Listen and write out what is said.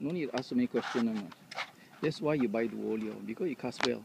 No need to ask so many questions. That's why you buy the Duolio because it casts well.